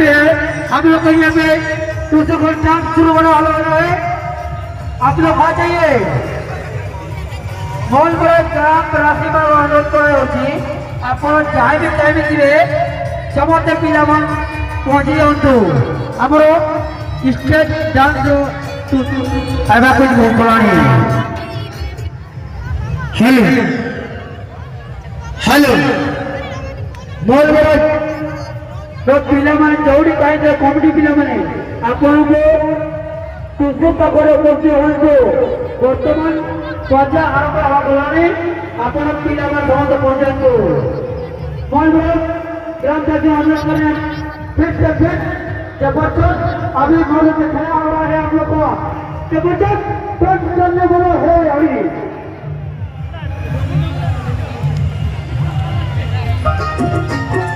पे है हम लोग को पे दूसरे को डांस शुरू होने हो रहा है आप लोग आ जाइए बहुत बड़ा ग्राम राशिमा अनुरोध कर आप जहाँ भी टाइम जीवे समस्त पिला पहुँची जातु आमर स्टेज डांस आवाको हेलो हेलो बहुत बड़ा ମୂଲ করে ତ ପିଲାମାନେ ଯୋଉଠି ପାଇବେ କମିଟି ପିଲାମାନେ ଆପଣଙ୍କୁ କୃଷି ପାଖରେ ଉପସ୍ଥିତ ହୁଅନ୍ତୁ ବର୍ତ୍ତମାନ ପର୍ଯ୍ୟା ଆରମ୍ଭ ହେବାଗଲାଣି ଆପଣ ପିଲାମାନେ ବହୁତ ପହଞ୍ଚନ୍ତୁ ମୟୂର ग्रामवासी अनुरोध करें फिर से फिर जबरदस्त अभी मौलू में खड़ा हो रहा है आप लोग को जबरदस्त ट्रक चलने वाला है अभी Thank you.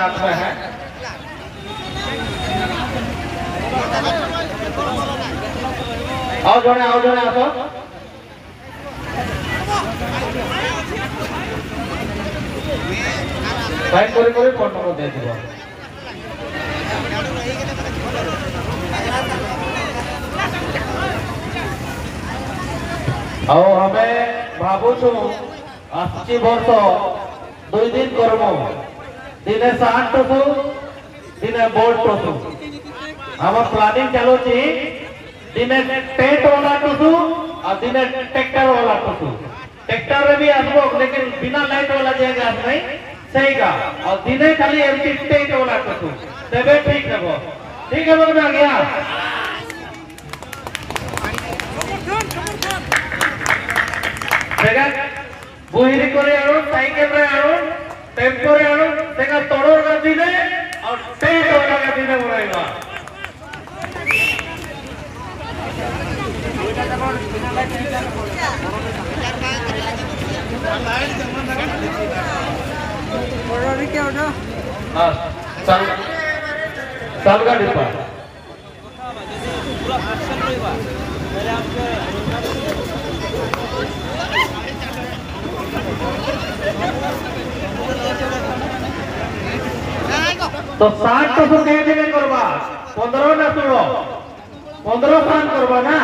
साथ में है आओ जोड़े आओ जोड़े आओ সাইন করে করে ফোন নম্বর দিয়ে দিব ଆଉ ଆମେ ଭାବୁଛୁ ଆସୁଛି ବର୍ଷ ଦୁଇ ଦିନ କରମୁ દિને સાંજ તો दिने बोर्ड બોર્ડ તો શું આમાં પ્લાનિંગ ચાલુ છે દિને ટેટ વાળા તો શું और दिन ट्रैक्टर वाला टोटू ट्रैक्टर में भी आसबो लेकिन बिना लाइट वाला जाएगा आप नहीं। सही का और दिने खाली एमटी टेट वाला टोटू तबे ठीक है वो। ठीक है, बोल में गया। है बुहिरी करे आरो, साइकिल रे आरो। টেম্পৰে আৰু টেকা তৰৰ গাদি নে আৰু টেকা তৰৰ গাদি নে বৰাইবা ¡Gracias! तो सौ कह देवे करवा। पंद्रह ना सोलो पंद्रह साल करवा ना।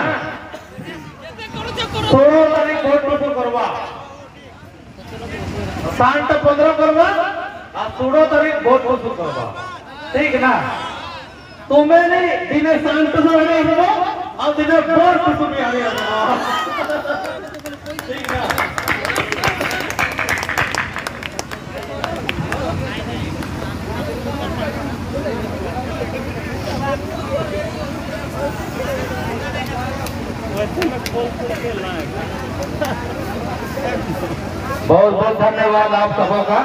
सोलह तारीख भोट तो करवा। साठ तो पंद्रह करवा, और सोलह तारीख भोट तो करवा। ठीक ना? तुम्हें नहीं दिने शांत तो आने हो और दिने भोट तो तुम्हें आने हो बहुत बहुत धन्यवाद आप सबों का।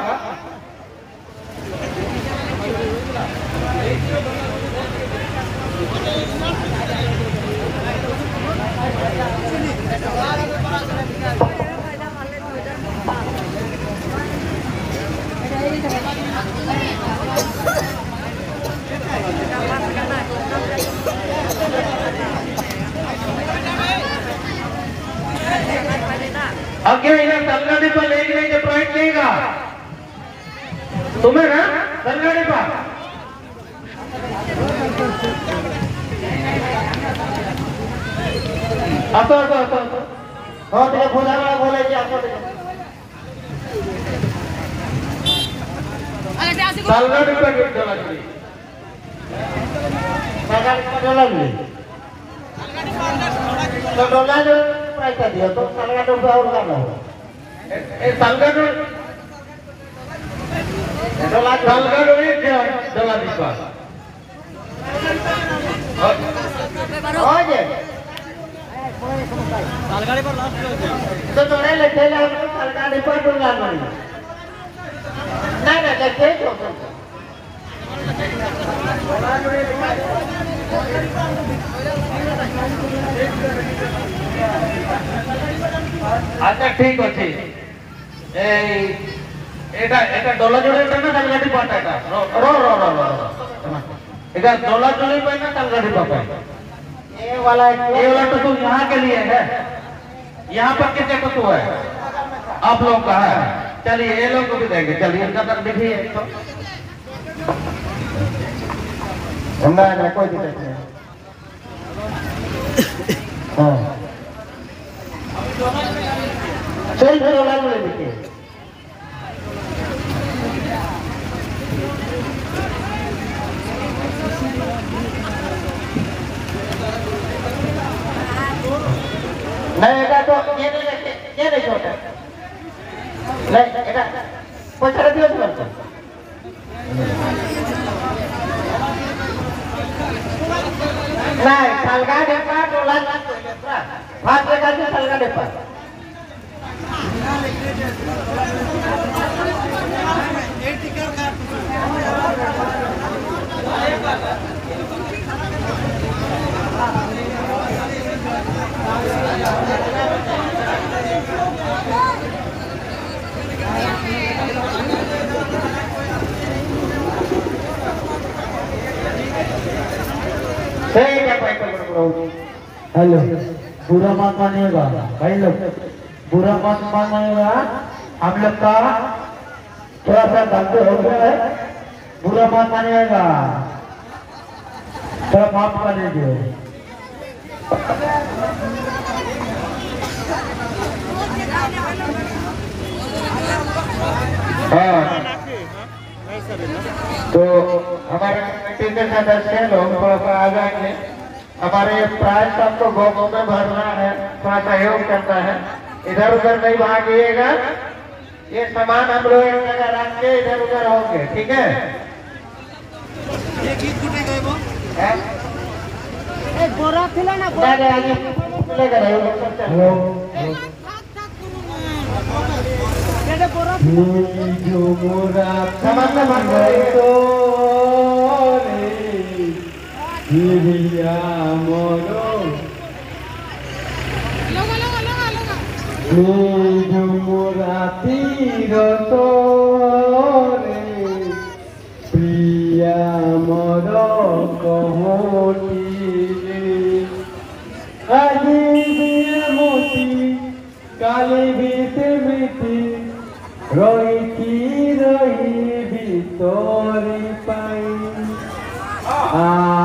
तो जोड़े लेते ले हम तलगाड़ी पर डोला नहीं नहीं नहीं लेते ही तो আচ্ছা ঠিক আছে এই এটা এটা ডলা জোড়ে এটা না তালগাড়ি পাটা এটা row row row row row এটা डोला जोड़ी पे ना तलगाड़ी पापा ये वाला ये वाला तो तुम यहाँ के लिए है। यहाँ पर कितने टसू है? आप लोग का है। चलिए, ये लोग को भी देंगे। चलिए, इनका तक देखिए ना ना कोई दिक्कत नहीं हाँ। चल, फिर वाला बोले देखिए। नहीं तो ये नहीं ये नहीं छोटा नहीं एका पैसा दिवस करतो नाही सालगा ढेपा डोला भात प्रकारचे सालगा ढेपा Thank you. हेलो बुरा मत मानिएगा भाई लोग बुरा मत मानिएगा हम लोग का थोड़ा सा गलती हो गया है। बुरा मत मानिएगा थोड़ा माफ़ कर दीजिए। तो हमारे सदस्य लोग थोड़ा सा आ जाएँगे। हमारे प्राइस आपको गोगों में भरना है थोड़ा सहयोग करना है। इधर उधर नहीं भागिएगा। ये सामान हम लोग एक जगह रख के इधर उधर होंगे ठीक है? ये गीत फूटेगा वो हैं? গোরা ছিল না नहीं, नहीं, ये मिलेगा नहीं, वो सब चलेगा। এটা গোরা सामान में भर दो। লগা লগা লগা লগা প্রিয়া মর কহতি আজিবের মতি কালিবিতে মিতি রই কি রই ভিতরে পাই। আ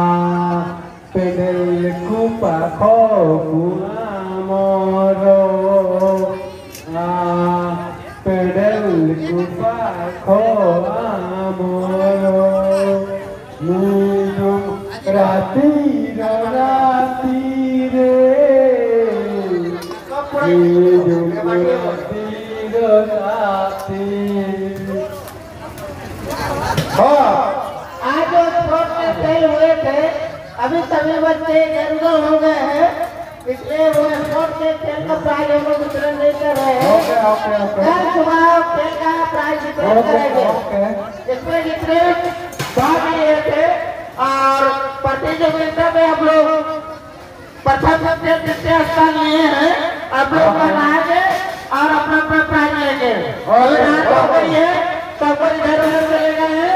थे। अभी सभी बच्चे इधर हो गए हैं इसलिए वो स्पोर्ट के खेल का प्राइज हम लोग वितरण नहीं कर रहे हैं। कल सुबह खेल का प्राइज वितरण करेंगे। इसमें जितने भाग लिए थे और प्रतियोगिता में हम लोग प्रथम द्वितीय तृतीय स्थान लिए हैं आप लोग बनाएँगे और अपना अपना प्राइज लेंगे। और रात हो गई है। सबको इधर उधर चले गए हैं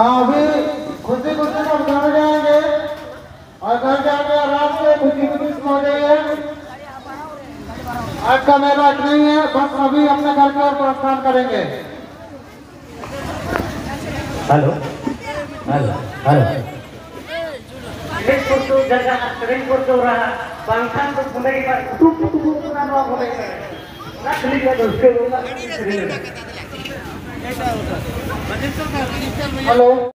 अभी खुशी खुशी हम घर जाएँगे और घर जाके आराम से खुशी खुशी सो जाइए आज का मेला नहीं है बस अभी अपने घर की ओर प्रस्थान करेंगे hello hello hello Sering kursu jaga, sering kursu raha, bangsa tu mulai tu tu tu tu na no hello